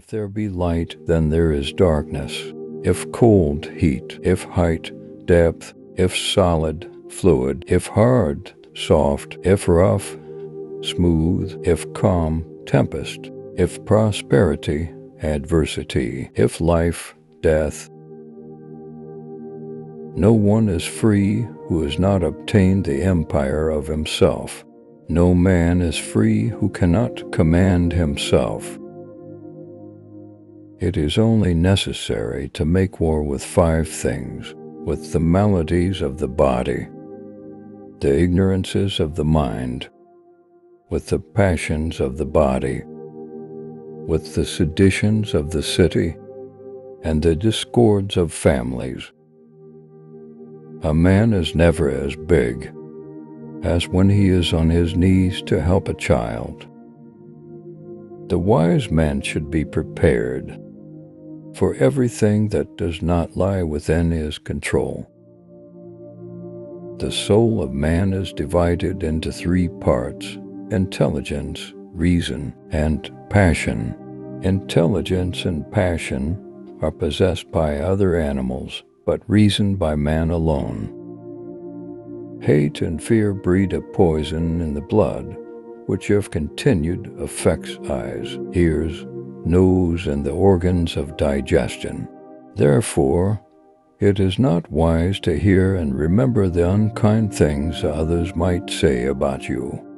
If there be light, then there is darkness. If cold, heat. If height, depth. If solid, fluid. If hard, soft. If rough, smooth. If calm, tempest. If prosperity, adversity. If life, death. No one is free who has not obtained the empire of himself. No man is free who cannot command himself. It is only necessary to make war with five things with the maladies of the body, the ignorances of the mind, with the passions of the body, with the seditions of the city, and the discords of families. A man is never as big as when he is on his knees to help a child. The wise man should be prepared for everything that does not lie within his control. The soul of man is divided into three parts intelligence, reason, and passion. Intelligence and passion are possessed by other animals, but reason by man alone. Hate and fear breed a poison in the blood, which if continued affects eyes, ears, nose, and the organs of digestion. Therefore, it is not wise to hear and remember the unkind things others might say about you.